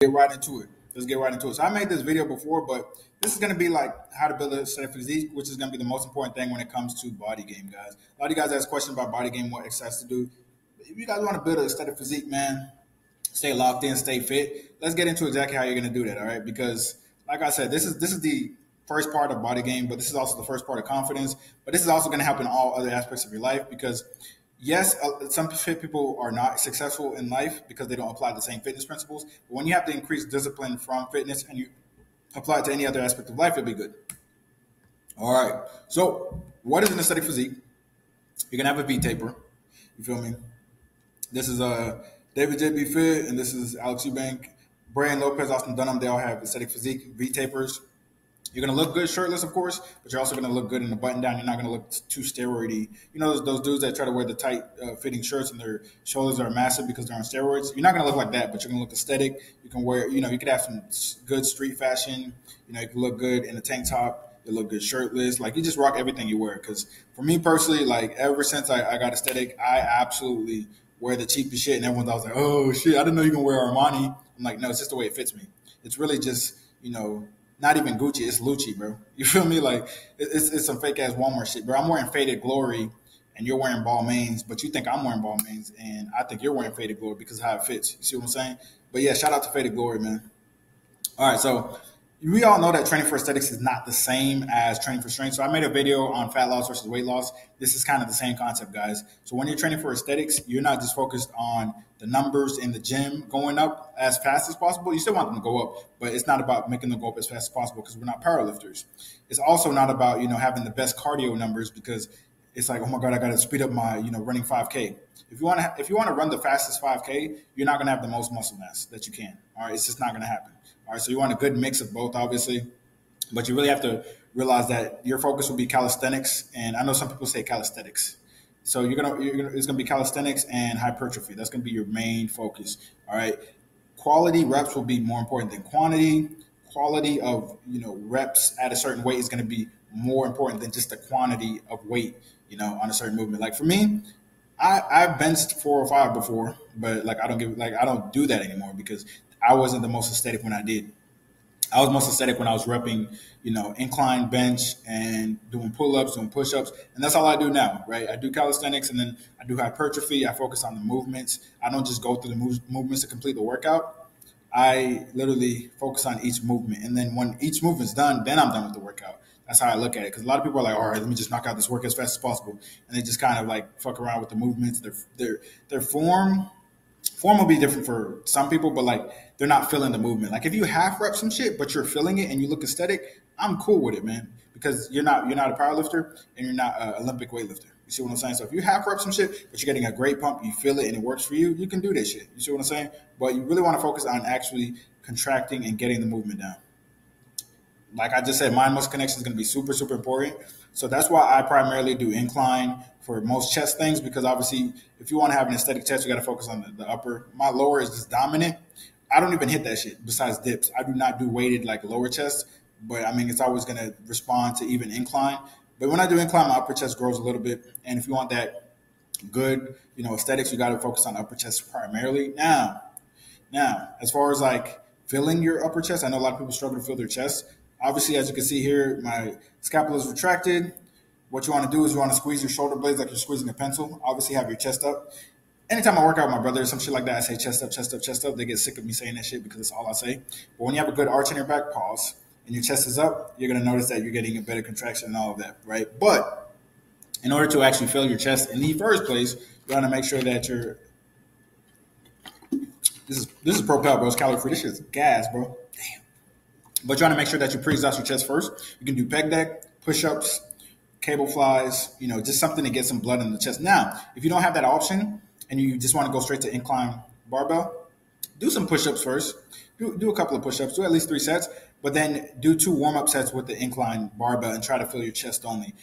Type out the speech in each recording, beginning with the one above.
get right into it. Let's get right into it. So I made this video before, but this is going to be like how to build an aesthetic physique, which is going to be the most important thing when it comes to body game, guys. A lot of you guys ask questions about body game, what exercise to do. If you guys want to build an aesthetic physique, man, stay locked in, stay fit. Let's get into exactly how you're going to do that, all right? Because like I said, this is this is the first part of body game, but this is also the first part of confidence. But this is also going to help in all other aspects of your life because yes, uh, some fit people are not successful in life because they don't apply the same fitness principles. But when you have to increase discipline from fitness and you apply it to any other aspect of life, it'll be good. All right. So, what is an aesthetic physique? You can have a V taper. You feel me? This is uh, David JB Fit, and this is Alex Eubank. Brian Lopez, Austin Dunham, they all have aesthetic physique V tapers. You're gonna look good shirtless, of course, but you're also gonna look good in a button down. You're not gonna look too steroidy. You know those, those dudes that try to wear the tight uh, fitting shirts and their shoulders are massive because they're on steroids. You're not gonna look like that, but you're gonna look aesthetic. You can wear, you know, you could have some good street fashion. You know, you can look good in a tank top. You look good shirtless. Like you just rock everything you wear. Because for me personally, like ever since I, I got aesthetic, I absolutely wear the cheapest shit, and everyone's always like, "Oh shit, I didn't know you can wear Armani." I'm like, no, it's just the way it fits me. It's really just you know not even Gucci, it's Lucci, bro. You feel me? Like it's it's some fake ass Walmart shit, bro. I'm wearing faded glory, and you're wearing Ball Balmains, but you think I'm wearing Ball Balmains, and I think you're wearing faded glory because of how it fits. You see what I'm saying? But yeah, shout out to faded glory, man. All right, so we all know that training for aesthetics is not the same as training for strength. So I made a video on fat loss versus weight loss. This is kind of the same concept, guys. So when you're training for aesthetics, you're not just focused on the numbers in the gym going up as fast as possible. You still want them to go up, but it's not about making them go up as fast as possible because we're not powerlifters. It's also not about, you know, having the best cardio numbers because it's like, oh my God, I got to speed up my, you know, running 5K. If you want to, if you want to run the fastest 5K, you're not going to have the most muscle mass that you can. All right. It's just not going to happen. All right, so you want a good mix of both, obviously, but you really have to realize that your focus will be calisthenics, and I know some people say calisthenics. So you're gonna, you're gonna it's gonna be calisthenics and hypertrophy. That's gonna be your main focus. All right, quality reps will be more important than quantity. Quality of you know reps at a certain weight is gonna be more important than just the quantity of weight you know on a certain movement. Like for me, I, I've benched four or five before, but like I don't give like I don't do that anymore because I wasn't the most aesthetic when I did. I was most aesthetic when I was repping, you know, incline bench and doing pull ups, doing push ups. And that's all I do now, right? I do calisthenics and then I do hypertrophy. I focus on the movements. I don't just go through the move- movements to complete the workout. I literally focus on each movement. And then when each movement's done, then I'm done with the workout. That's how I look at it. Because a lot of people are like, all right, let me just knock out this work as fast as possible. And they just kind of like fuck around with the movements. Their, their, their form form will be different for some people, but like they're not feeling the movement. Like if you half rep some shit, but you're feeling it and you look aesthetic, I'm cool with it, man. Because you're not you're not a power lifter and you're not an Olympic weightlifter. You see what I'm saying? So if you half rep some shit, but you're getting a great pump, you feel it and it works for you, you can do this shit. You see what I'm saying? But you really want to focus on actually contracting and getting the movement down. Like I just said, mind muscle connection is going to be super, super important. So that's why I primarily do incline for most chest things because obviously, if you want to have an aesthetic chest, you got to focus on the, the, upper. My lower is just dominant. I don't even hit that shit besides dips. I do not do weighted like lower chest, but I mean, it's always going to respond to even incline. But when I do incline, my upper chest grows a little bit. And if you want that good, you know, aesthetics, you got to focus on upper chest primarily. Now, now, as far as like filling your upper chest, I know a lot of people struggle to fill their chest. Obviously, as you can see here, my scapula is retracted. What you want to do is you want to squeeze your shoulder blades like you're squeezing a pencil. Obviously, have your chest up. Anytime I work out with my brother or some shit like that, I say chest up, chest up, chest up. They get sick of me saying that shit because that's all I say. But when you have a good arch in your back, pause, and your chest is up, you're going to notice that you're getting a better contraction and all of that, right? But in order to actually fill your chest in the first place, you want to make sure that you're. This is this is Propel, bro. It's calorie free. This shit's gas, bro. But you want to make sure that you pre-exhaust your chest first. You can do pec deck, push-ups, cable flies, you know, just something to get some blood in the chest. Now, if you don't have that option and you just want to go straight to incline barbell, do some push-ups first. Do, do a couple of push-ups, do at least three sets, but then do two warm-up sets with the incline barbell and try to fill your chest only.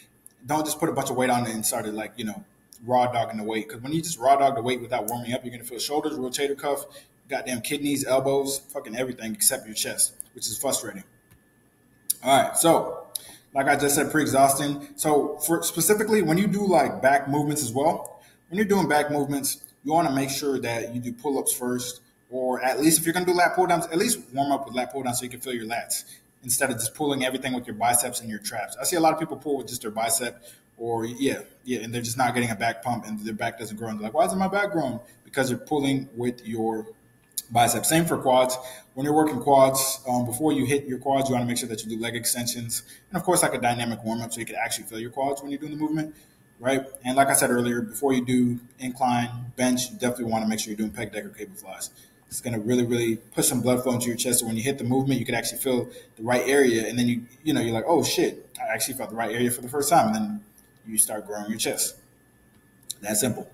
Don't just put a bunch of weight on it and start it like, you know, raw dogging the weight. Because when you just raw dog the weight without warming up, you're going to feel shoulders, rotator cuff, goddamn kidneys, elbows, fucking everything except your chest, which is frustrating. All right, so like I just said, pre-exhausting. So for specifically when you do like back movements as well, when you're doing back movements, you want to make sure that you do pull-ups first, or at least if you're gonna do lat pull downs, at least warm up with lat pull downs so you can feel your lats instead of just pulling everything with your biceps and your traps. I see a lot of people pull with just their bicep or yeah, yeah, and they're just not getting a back pump and their back doesn't grow. And they're like, why isn't my back growing? Because you're pulling with your biceps. Same for quads. When you're working quads, um, before you hit your quads, you want to make sure that you do leg extensions and of course like a dynamic warm up so you can actually feel your quads when you're doing the movement right? And like I said earlier, before you do incline bench, you definitely want to make sure you're doing pec deck or cable flies. It's going to really, really push some blood flow into your chest. So when you hit the movement, you can actually feel the right area, and then you, you know, you're like, oh shit, I actually felt the right area for the first time, and then you start growing your chest. That simple.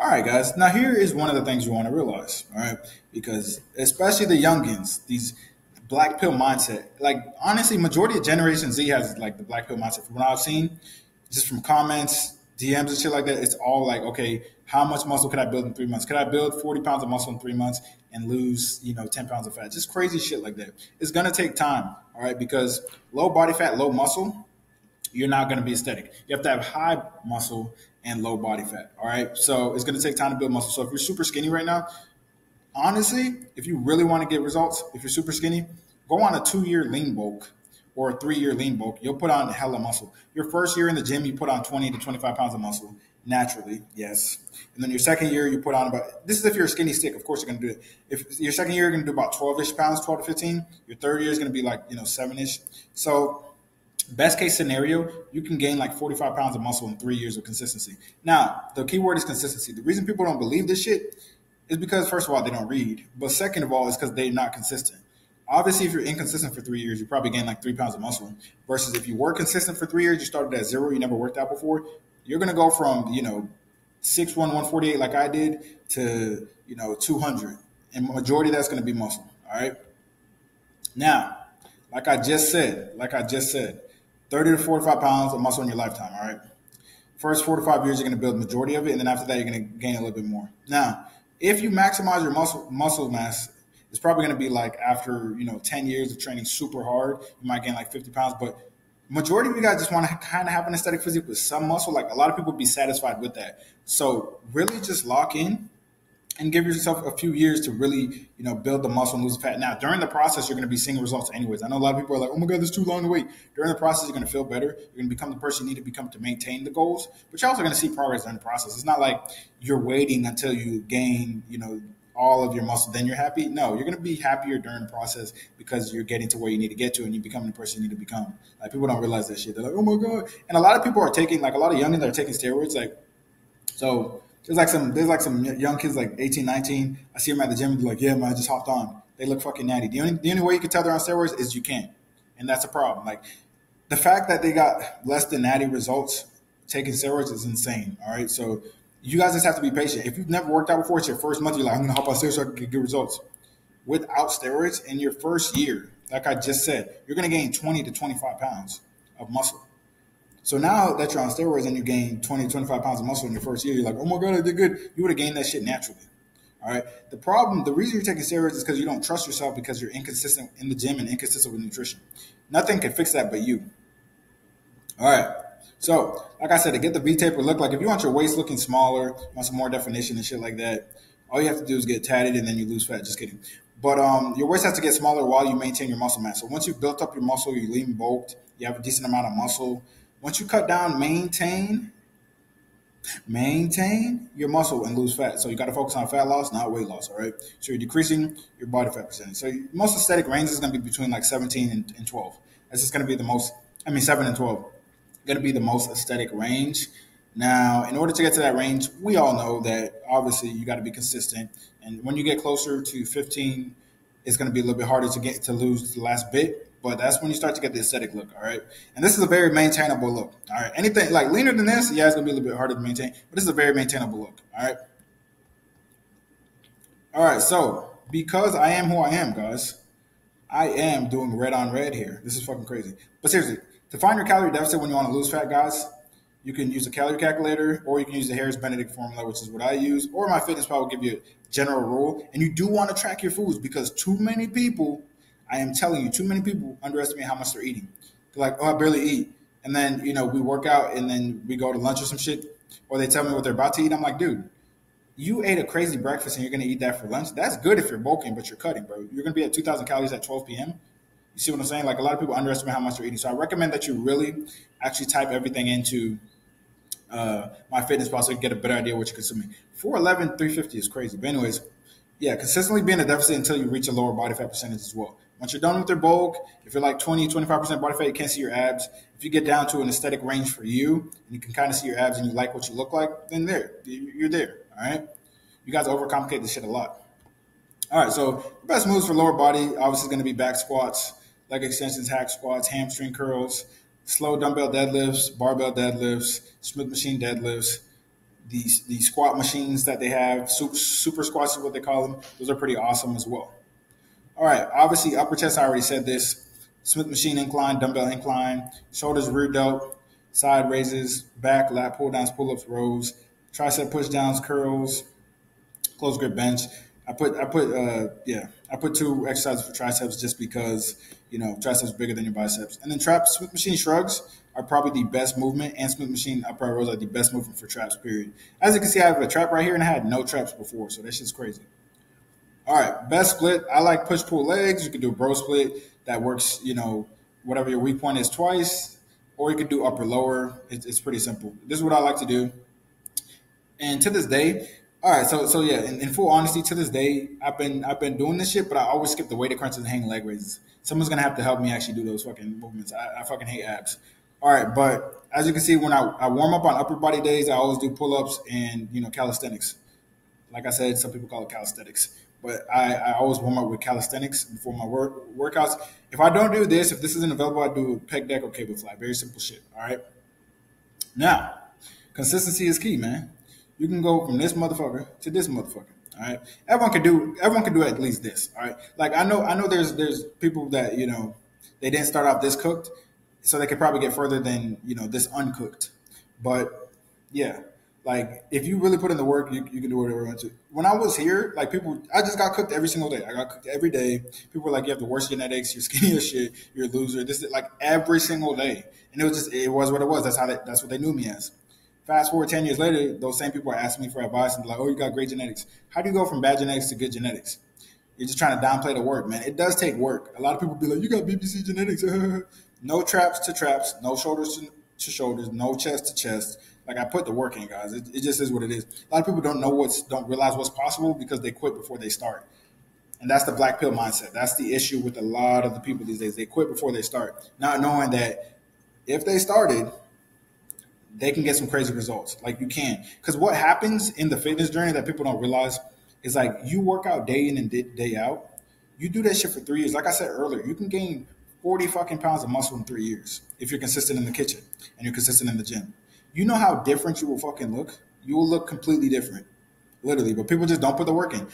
All right, guys. Now here is one of the things you want to realize. All right, because especially the youngins, these black pill mindset. Like honestly, majority of Generation Z has like the black pill mindset. From what I've seen, just from comments, DMs and shit like that, it's all like, okay, how much muscle could I build in three months? Could I build 40 pounds of muscle in three months and lose, you know, 10 pounds of fat? Just crazy shit like that. It's gonna take time, all right, because low body fat, low muscle, you're not gonna be aesthetic. You have to have high muscle and low body fat, all right? So it's gonna take time to build muscle. So if you're super skinny right now, honestly, if you really wanna get results, if you're super skinny, go on a two year lean bulk or a three year lean bulk, you'll put on hella muscle. Your first year in the gym, you put on 20 to 25 pounds of muscle naturally, yes. And then your second year, you put on about this is if you're a skinny stick, of course you're gonna do it. If your second year, you're gonna do about 12 ish pounds, 12 to 15. Your third year is gonna be like, you know, seven ish. So, best case scenario, you can gain like 45 pounds of muscle in three years of consistency. Now, the key word is consistency. The reason people don't believe this shit is because, first of all, they don't read, but second of all, is because they're not consistent. Obviously, if you're inconsistent for three years, you probably gain like three pounds of muscle. Versus if you were consistent for three years, you started at zero, you never worked out before, you're going to go from, you know, 6'1", 148 like I did to, you know, 200. And majority that's going to be muscle. All right. Now, like I just said, like I just said, 30 to 45 pounds of muscle in your lifetime. All right. First four to five years, you're going to build the majority of it. And then after that, you're going to gain a little bit more. Now, if you maximize your muscle muscle mass it's probably going to be like after you know 10 years of training super hard you might gain like 50 pounds but majority of you guys just want to kind of have an aesthetic physique with some muscle like a lot of people be satisfied with that so really just lock in and give yourself a few years to really you know build the muscle and lose the fat now during the process you're going to be seeing results anyways i know a lot of people are like oh my god this is too long to wait during the process you're going to feel better you're going to become the person you need to become to maintain the goals but you're also going to see progress during the process it's not like you're waiting until you gain you know all of your muscle, then you're happy. No, you're going to be happier during the process because you're getting to where you need to get to and you become the person you need to become. Like people don't realize that shit. They're like, oh my God. And a lot of people are taking, like a lot of youngins are taking steroids. Like, so there's like some, there's like some young kids like 18, 19. I see them at the gym and be like, yeah, man, I just hopped on. They look fucking natty. The only, the only way you can tell they're on steroids is you can't. And that's a problem. Like the fact that they got less than natty results taking steroids is insane. All right. So you guys just have to be patient. If you've never worked out before, it's your first month, you're like, I'm gonna hop on steroids so I can get good results. Without steroids, in your first year, like I just said, you're gonna gain 20 to 25 pounds of muscle. So now that you're on steroids and you gain 20 25 pounds of muscle in your first year, you're like, oh my God, I did good. You would have gained that shit naturally. All right. The problem, the reason you're taking steroids is because you don't trust yourself because you're inconsistent in the gym and inconsistent with nutrition. Nothing can fix that but you. All right. So, like I said, to get the V taper look like if you want your waist looking smaller, want some more definition and shit like that, all you have to do is get tatted and then you lose fat. Just kidding. But um, your waist has to get smaller while you maintain your muscle mass. So once you've built up your muscle, you're lean bulked, you have a decent amount of muscle. Once you cut down, maintain, maintain your muscle and lose fat. So you got to focus on fat loss, not weight loss. All right. So you're decreasing your body fat percentage. So most aesthetic range is going to be between like 17 and, and 12. That's just going to be the most. I mean, seven and 12 going to be the most aesthetic range. Now, in order to get to that range, we all know that obviously you got to be consistent. And when you get closer to 15, it's going to be a little bit harder to get to lose the last bit. But that's when you start to get the aesthetic look, all right? And this is a very maintainable look, all right? Anything like leaner than this, yeah, it's to be a little bit harder to maintain, but this is a very maintainable look, all right? All right, so because I am who I am, guys, I am doing red on red here. This is fucking crazy. But seriously, to find your calorie deficit when you want to lose fat, guys, you can use a calorie calculator or you can use the Harris Benedict formula, which is what I use, or MyFitnessPal will give you a general rule. And you do want to track your foods because too many people, I am telling you, too many people underestimate how much they're eating. They're like, oh, I barely eat. And then, you know, we work out and then we go to lunch or some shit, or they tell me what they're about to eat. I'm like, dude, you ate a crazy breakfast and you're going to eat that for lunch. That's good if you're bulking, but you're cutting, bro. You're going to be at 2,000 calories at 12 p.m. You see what I'm saying? Like a lot of people underestimate how much they're eating. So I recommend that you really actually type everything into uh, MyFitnessPal so get a better idea what you're consuming. 411, 350 is crazy. But anyways, yeah, consistently be in a deficit until you reach a lower body fat percentage as well. Once you're done with your bulk, if you're like 20, 25% body fat, you can't see your abs. If you get down to an aesthetic range for you and you can kind of see your abs and you like what you look like, then there, you're there. All right. You guys overcomplicate this shit a lot. All right. So the best moves for lower body, obviously, is going to be back squats, leg extensions, hack squats, hamstring curls, slow dumbbell deadlifts, barbell deadlifts, Smith machine deadlifts, these the squat machines that they have, super, super squats is what they call them. Those are pretty awesome as well. All right, obviously upper chest. I already said this. Smith machine incline, dumbbell incline, shoulders rear delt, side raises, back lat pull downs, pull ups, rows, tricep push downs, curls, close grip bench. I put I put uh yeah I put two exercises for triceps just because you know triceps bigger than your biceps, and then trap Smith machine shrugs are probably the best movement, and Smith machine upright rows are the best movement for traps. Period. As you can see, I have a trap right here, and I had no traps before, so that's just crazy. All right, best split. I like push pull legs. You can do a bro split that works. You know, whatever your weak point is twice, or you could do upper lower. It's, it's pretty simple. This is what I like to do. And to this day, all right, so so yeah, in, in, full honesty, to this day, I've been I've been doing this shit, but I always skip the weighted crunches and hang leg raises. Someone's gonna have to help me actually do those fucking movements. I, I fucking hate abs. All right, but as you can see, when I, I warm up on upper body days, I always do pull ups and you know calisthenics. Like I said, some people call it calisthenics but I, I always warm up with calisthenics before my work workouts. If I don't do this, if this isn't available, I do pec deck or cable fly. Very simple shit. All right. Now, consistency is key, man. You can go from this motherfucker to this motherfucker. All right. Everyone can do. Everyone can do at least this. All right. Like I know. I know. There's there's people that you know they didn't start off this cooked, so they could probably get further than you know this uncooked. But yeah, like if you really put in the work, you, you can do whatever you want to. When I was here, like people, I just got cooked every single day. I got cooked every day. People were like, "You have the worst genetics. You're skinny as shit. You're a loser." This is like every single day, and it was just it was what it was. That's how they, that's what they knew me as. Fast forward ten years later, those same people are asking me for advice and like, "Oh, you got great genetics. How do you go from bad genetics to good genetics?" You're just trying to downplay the work, man. It does take work. A lot of people be like, "You got BBC genetics." no traps to traps, no shoulders to, to shoulders, no chest to chest like I put the work in, guys. It, it just is what it is. A lot of people don't know what's don't realize what's possible because they quit before they start. And that's the black pill mindset. That's the issue with a lot of the people these days. They quit before they start, not knowing that if they started, they can get some crazy results. Like you can. Because what happens in the fitness journey that people don't realize is like you work out day in and day out. You do that shit for three years. Like I said earlier, you can gain 40 fucking pounds of muscle in three years if you're consistent in the kitchen and you're consistent in the gym you know how different you will fucking look? You will look completely different, literally. But people just don't put the work in.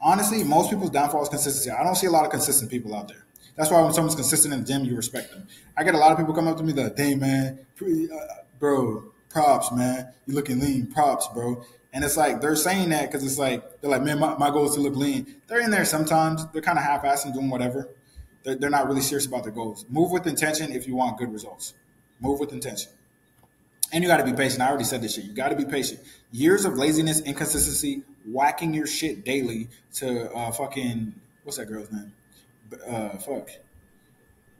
Honestly, most people's downfall is consistency. I don't see a lot of consistent people out there. That's why when someone's consistent in the gym, you respect them. I get a lot of people come up to me like, "Hey, man, uh, bro, props, man. You looking lean, props, bro." And it's like they're saying that because it's like they're like, "Man, my, my goal is to look lean." They're in there sometimes. They're kind of half-assing doing whatever. They're, they're not really serious about their goals. Move with intention if you want good results. Move with intention. And you got to be patient. I already said this shit. You got to be patient. Years of laziness, inconsistency, whacking your shit daily to uh, fucking what's that girl's name? Uh, fuck.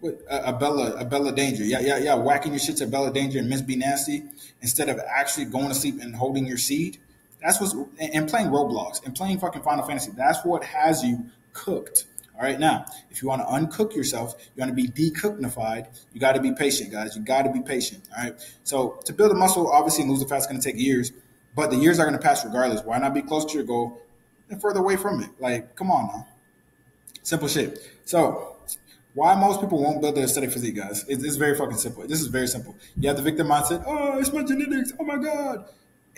What, uh, Abella, a Bella Danger. Yeah, yeah, yeah. Whacking your shit to Bella Danger and Miss B Nasty instead of actually going to sleep and holding your seed. That's what's and playing Roblox and playing fucking Final Fantasy. That's what has you cooked. All right, now, if you want to uncook yourself, you want to be decooknified, you got to be patient, guys. You got to be patient. All right. So, to build a muscle, obviously, and lose the fat is going to take years, but the years are going to pass regardless. Why not be close to your goal and further away from it? Like, come on now. Simple shit. So, why most people won't build their aesthetic physique, guys? It's, it's very fucking simple. This is very simple. You have the victim mindset. Oh, it's my genetics. Oh my god.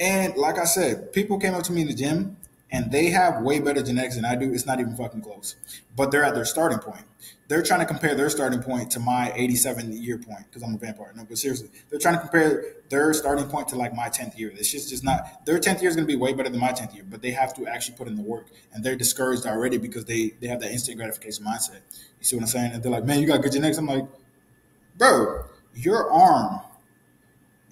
And like I said, people came up to me in the gym and they have way better genetics than I do. It's not even fucking close. But they're at their starting point. They're trying to compare their starting point to my 87 year point because I'm a vampire. No, but seriously, they're trying to compare their starting point to like my 10th year. It's just just not their 10th year is going to be way better than my 10th year, but they have to actually put in the work, and they're discouraged already because they they have that instant gratification mindset. You see what I'm saying? And they're like, man, you got good genetics. I'm like, bro, your arm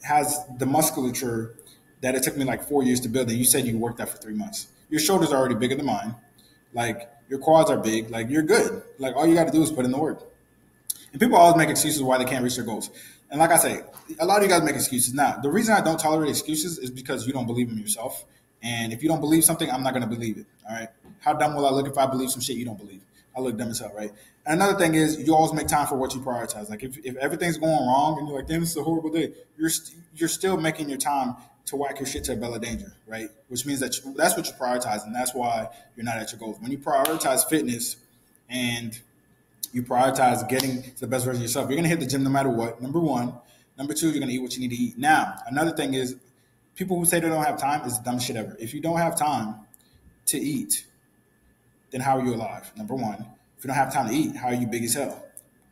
has the musculature that it took me like four years to build, and you said you worked that for three months. Your shoulders are already bigger than mine. Like your quads are big. Like you're good. Like all you got to do is put in the work. And people always make excuses why they can't reach their goals. And like I say, a lot of you guys make excuses. Now, the reason I don't tolerate excuses is because you don't believe in yourself. And if you don't believe something, I'm not going to believe it. All right. How dumb will I look if I believe some shit you don't believe? I look dumb as hell, right? And another thing is, you always make time for what you prioritize. Like if, if everything's going wrong and you're like, damn, this is a horrible day, you're you st- you're still making your time to whack your shit to Abella Danger, right? Which means that you, that's what you prioritize, and that's why you're not at your goals. When you prioritize fitness and you prioritize getting to the best version of yourself, you're gonna hit the gym no matter what. Number one. Number two, you're gonna eat what you need to eat. Now, another thing is, people who say they don't have time is the dumbest shit ever. If you don't have time to eat, then how are you alive? Number one. If you don't have time to eat, how are you big as hell?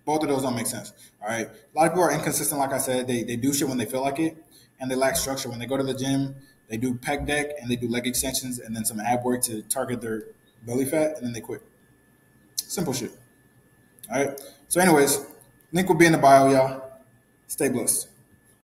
Both of those don't make sense. All right. A lot of people are inconsistent, like I said. They, they do shit when they feel like it, and they lack structure. When they go to the gym, they do pec deck and they do leg extensions and then some ab work to target their belly fat, and then they quit. Simple shit. All right. So, anyways, link will be in the bio, y'all. Stay blessed.